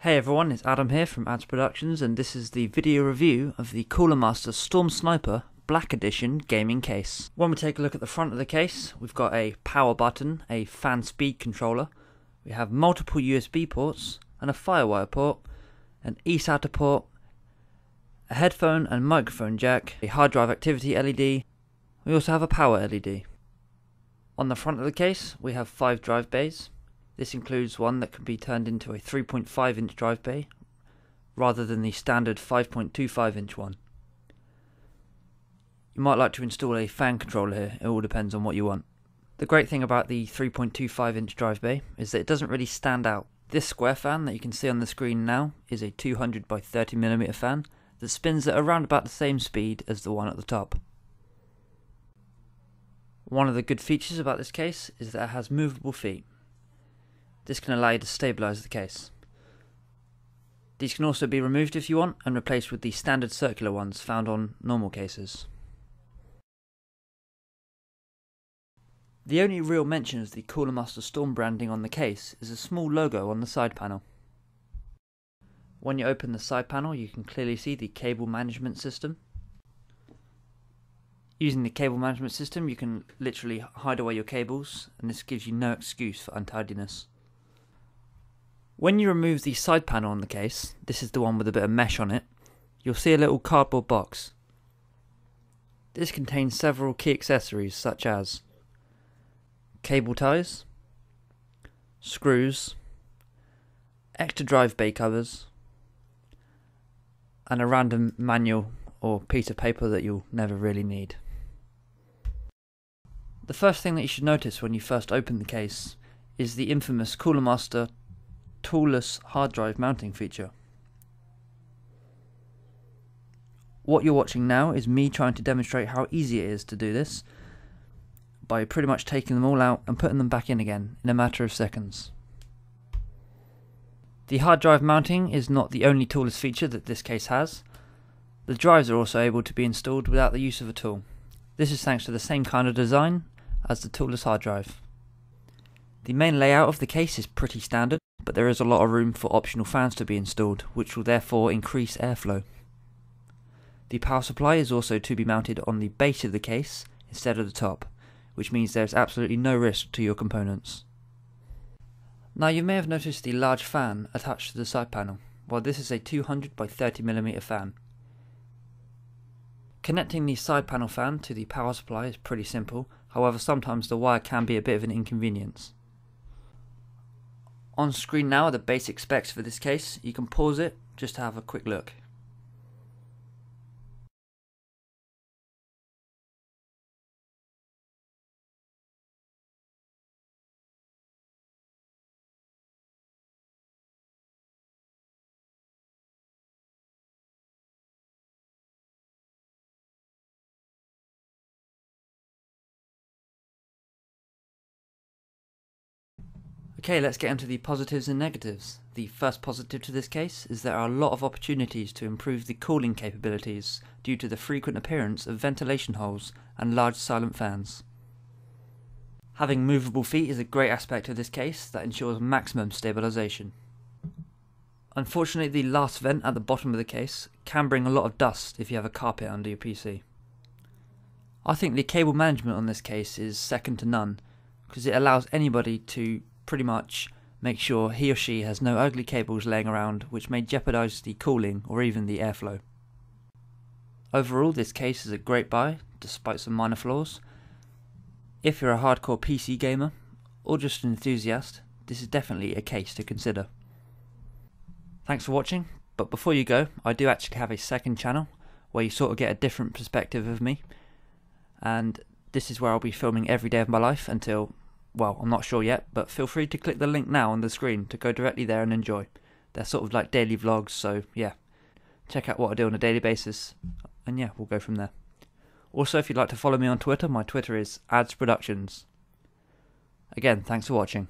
Hey everyone, it's Adam here from Adz Productions, and this is the video review of the Cooler Master Storm Sniper Black Edition gaming case. When we take a look at the front of the case, we've got a power button, a fan speed controller, we have multiple USB ports, and a Firewire port, an eSATA port, a headphone and microphone jack, a hard drive activity LED, we also have a power LED. On the front of the case, we have five drive bays, this includes one that can be turned into a 3.5 inch drive bay rather than the standard 5.25 inch one. You might like to install a fan controller here, it all depends on what you want. The great thing about the 3.25 inch drive bay is that it doesn't really stand out. This square fan that you can see on the screen now is a 200 by 30mm fan that spins at around about the same speed as the one at the top. One of the good features about this case is that it has movable feet. This can allow you to stabilise the case. These can also be removed if you want and replaced with the standard circular ones found on normal cases. The only real mention of the Cooler Master Storm branding on the case is a small logo on the side panel. When you open the side panel you can clearly see the cable management system. Using the cable management system you can literally hide away your cables and this gives you no excuse for untidiness. When you remove the side panel on the case, this is the one with a bit of mesh on it, you'll see a little cardboard box. This contains several key accessories such as cable ties, screws, extra drive bay covers, and a random manual or piece of paper that you'll never really need. The first thing that you should notice when you first open the case is the infamous Cooler Master toolless hard drive mounting feature. What you're watching now is me trying to demonstrate how easy it is to do this by pretty much taking them all out and putting them back in again in a matter of seconds. The hard drive mounting is not the only toolless feature that this case has. The drives are also able to be installed without the use of a tool. This is thanks to the same kind of design as the toolless hard drive. The main layout of the case is pretty standard but there is a lot of room for optional fans to be installed, which will therefore increase airflow. The power supply is also to be mounted on the base of the case instead of the top, which means there is absolutely no risk to your components. Now you may have noticed the large fan attached to the side panel, well this is a 200 by 30mm fan. Connecting the side panel fan to the power supply is pretty simple, however sometimes the wire can be a bit of an inconvenience. On screen now are the basic specs for this case. You can pause it just to have a quick look. Okay, let's get into the positives and negatives. The first positive to this case is there are a lot of opportunities to improve the cooling capabilities due to the frequent appearance of ventilation holes and large silent fans. Having movable feet is a great aspect of this case that ensures maximum stabilisation. Unfortunately, the last vent at the bottom of the case can bring a lot of dust if you have a carpet under your PC. I think the cable management on this case is second to none because it allows anybody to pretty much make sure he or she has no ugly cables laying around which may jeopardise the cooling or even the airflow. Overall, this case is a great buy, despite some minor flaws. If you're a hardcore PC gamer, or just an enthusiast, this is definitely a case to consider. Thanks for watching, but before you go, I do actually have a second channel where you sort of get a different perspective of me, and this is where I'll be filming every day of my life until well, I'm not sure yet, but feel free to click the link now on the screen to go directly there and enjoy. They're sort of like daily vlogs, so yeah, check out what I do on a daily basis, and yeah, we'll go from there. Also, if you'd like to follow me on Twitter, my Twitter is Adz Productions. Again, thanks for watching.